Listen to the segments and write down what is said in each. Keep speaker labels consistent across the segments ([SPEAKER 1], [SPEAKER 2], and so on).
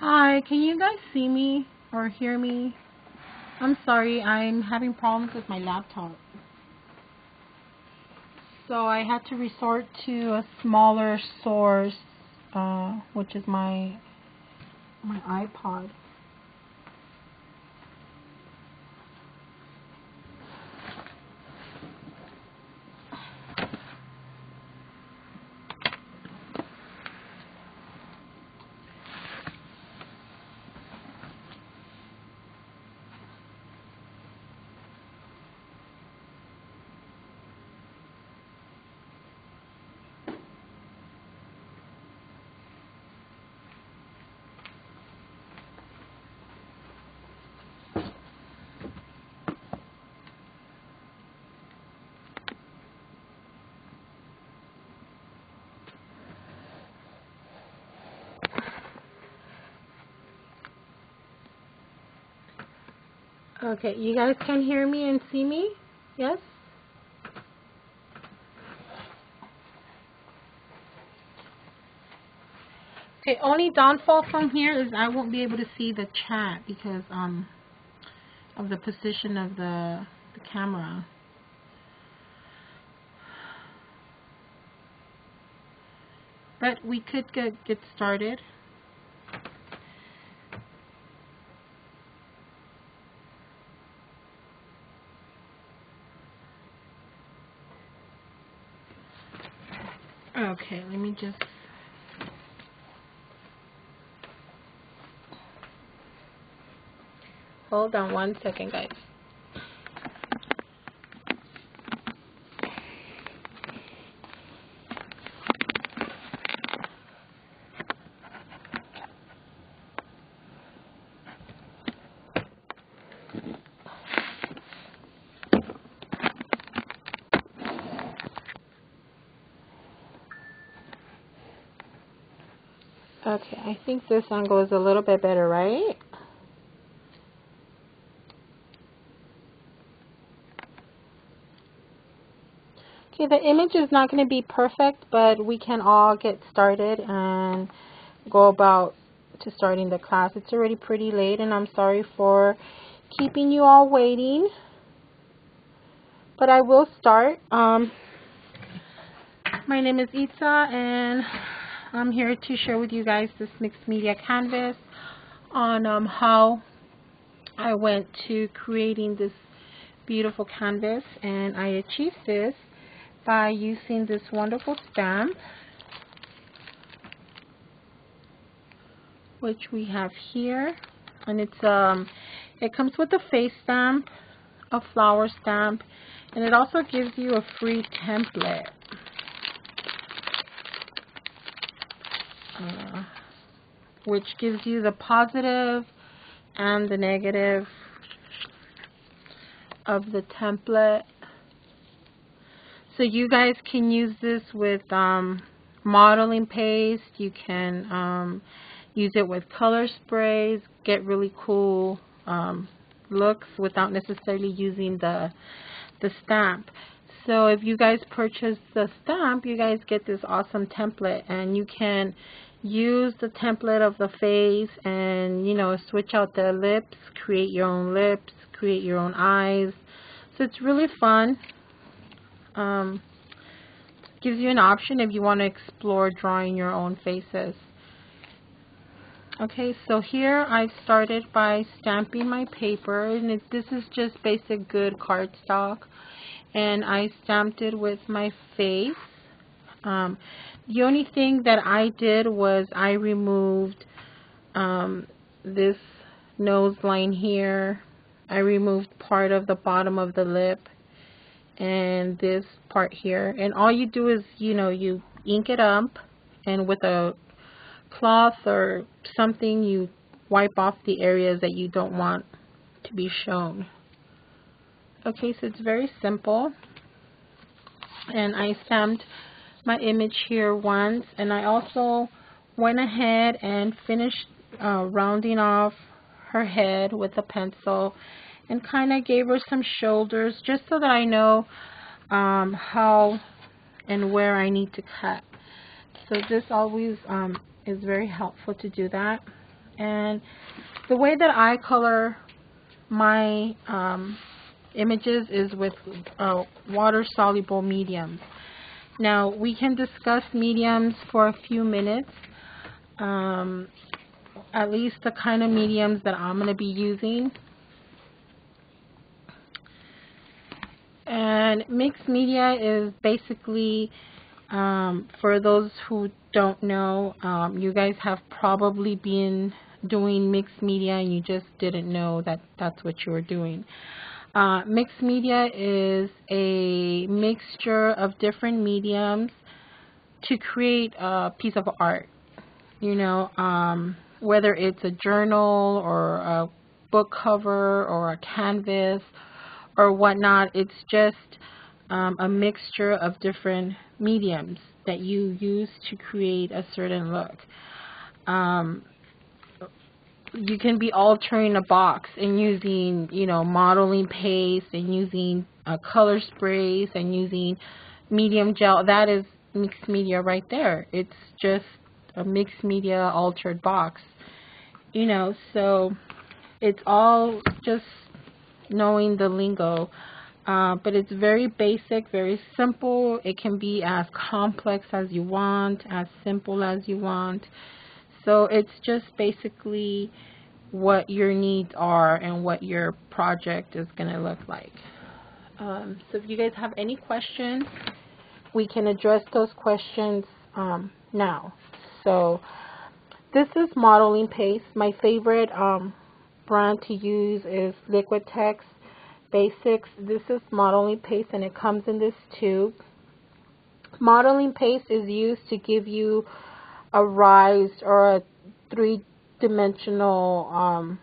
[SPEAKER 1] Hi, can you guys see me or hear me? I'm sorry, I'm having problems with my laptop. So I had to resort to a smaller source, uh, which is my my iPod. Okay, you guys can hear me and see me? Yes? Okay, only downfall from here is I won't be able to see the chat because um of the position of the, the camera. But we could get, get started. Okay, let me just hold on one second, guys. Okay, I think this angle is a little bit better, right? Okay, the image is not going to be perfect, but we can all get started and go about to starting the class. It's already pretty late, and I'm sorry for keeping you all waiting. But I will start. Um, my name is Itza, and I'm here to share with you guys this mixed media canvas on um, how I went to creating this beautiful canvas and I achieved this by using this wonderful stamp which we have here. And it's um it comes with a face stamp a flower stamp and it also gives you a free template uh, which gives you the positive and the negative of the template. So you guys can use this with um, modeling paste. You can um, use it with color sprays, get really cool um, looks without necessarily using the the stamp. So if you guys purchase the stamp, you guys get this awesome template and you can use the template of the face and you know switch out the lips create your own lips create your own eyes. So it's really fun. Um, gives you an option if you want to explore drawing your own faces. Okay so here I started by stamping my paper and it, this is just basic good cardstock. And I stamped it with my face um, the only thing that I did was I removed um, this nose line here. I removed part of the bottom of the lip and this part here. And all you do is, you know, you ink it up and with a cloth or something you wipe off the areas that you don't want to be shown. Okay, so it's very simple. And I stamped my image here once and I also went ahead and finished uh, rounding off her head with a pencil and kind of gave her some shoulders just so that I know um, how and where I need to cut. So this always um, is very helpful to do that. And the way that I color my um, images is with uh, water-soluble mediums. Now, we can discuss mediums for a few minutes, um, at least the kind of mediums that I'm going to be using. And mixed media is basically, um, for those who don't know, um, you guys have probably been doing mixed media and you just didn't know that that's what you were doing. Uh, mixed media is a mixture of different mediums to create a piece of art. You know, um, whether it's a journal or a book cover or a canvas or whatnot, it's just um, a mixture of different mediums that you use to create a certain look. Um, you can be altering a box and using, you know, modeling paste and using uh, color sprays and using medium gel. That is mixed media right there. It's just a mixed media altered box. You know, so it's all just knowing the lingo. Uh, but it's very basic, very simple. It can be as complex as you want, as simple as you want. So it's just basically what your needs are and what your project is going to look like. Um, so if you guys have any questions, we can address those questions um, now. So this is modeling paste. My favorite um, brand to use is Liquitex Basics. This is modeling paste and it comes in this tube. Modeling paste is used to give you a rise or a three-dimensional, um,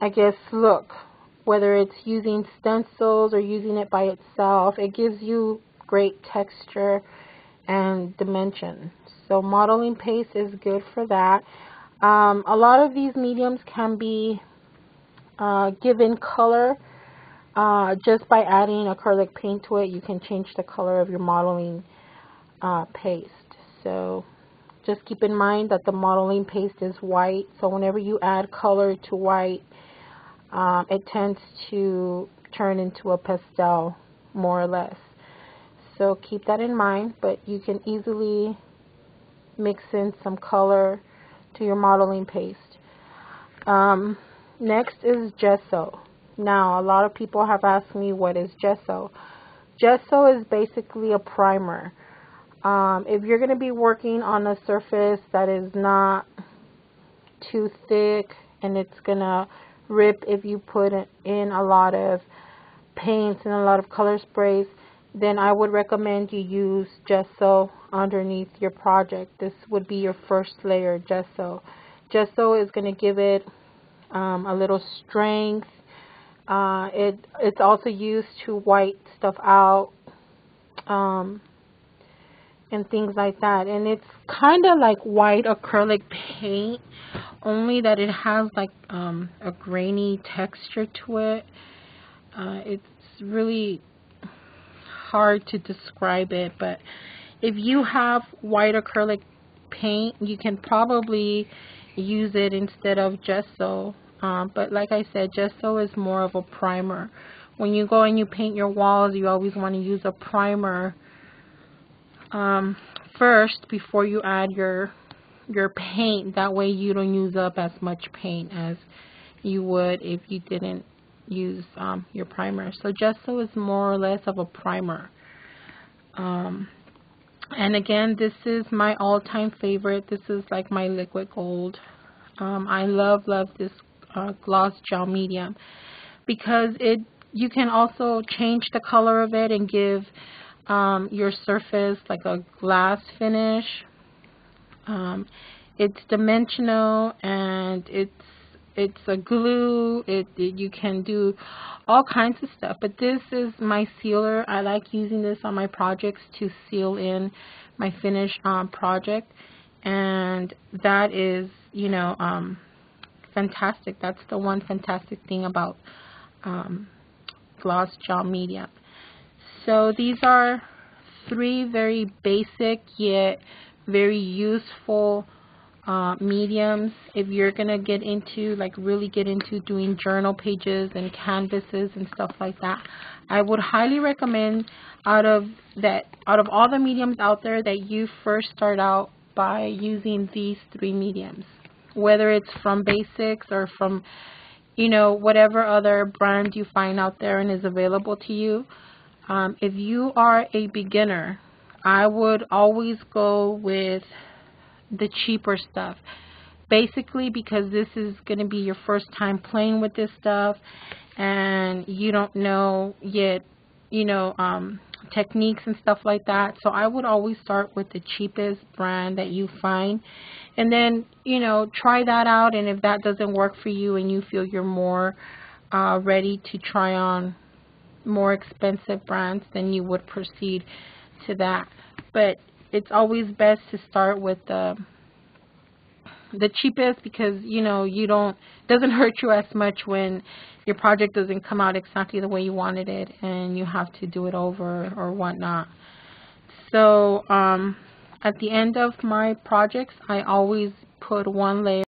[SPEAKER 1] I guess, look. Whether it's using stencils or using it by itself, it gives you great texture and dimension. So modeling paste is good for that. Um, a lot of these mediums can be uh, given color uh, just by adding acrylic paint to it. You can change the color of your modeling uh, paste. So just keep in mind that the modeling paste is white, so whenever you add color to white, um, it tends to turn into a pastel, more or less. So keep that in mind, but you can easily mix in some color to your modeling paste. Um, next is gesso. Now, a lot of people have asked me what is gesso. Gesso is basically a primer. Um, if you're going to be working on a surface that is not too thick and it's going to rip if you put in a lot of paints and a lot of color sprays, then I would recommend you use gesso underneath your project. This would be your first layer, gesso. Gesso is going to give it um, a little strength. Uh, it It's also used to white stuff out. Um, and things like that. And it's kind of like white acrylic paint, only that it has like um, a grainy texture to it. Uh, it's really hard to describe it, but if you have white acrylic paint, you can probably use it instead of gesso. Um, but like I said, gesso is more of a primer. When you go and you paint your walls, you always want to use a primer um, first before you add your your paint. That way you don't use up as much paint as you would if you didn't use um, your primer. So gesso is more or less of a primer. Um, and again, this is my all-time favorite. This is like my liquid gold. Um, I love, love this uh, gloss gel medium because it you can also change the color of it and give um, your surface like a glass finish. Um, it's dimensional and it's it's a glue. It, it, you can do all kinds of stuff. But this is my sealer. I like using this on my projects to seal in my finished um, project, and that is you know um, fantastic. That's the one fantastic thing about um, gloss gel medium. So these are three very basic yet very useful uh, mediums. If you're going to get into, like really get into doing journal pages and canvases and stuff like that, I would highly recommend out of that, out of all the mediums out there that you first start out by using these three mediums. Whether it's from basics or from, you know, whatever other brand you find out there and is available to you. Um, if you are a beginner, I would always go with the cheaper stuff. Basically because this is going to be your first time playing with this stuff and you don't know yet, you know, um, techniques and stuff like that. So I would always start with the cheapest brand that you find and then, you know, try that out and if that doesn't work for you and you feel you're more uh, ready to try on more expensive brands, then you would proceed to that. But it's always best to start with the the cheapest because you know you don't doesn't hurt you as much when your project doesn't come out exactly the way you wanted it and you have to do it over or whatnot. So um, at the end of my projects, I always put one layer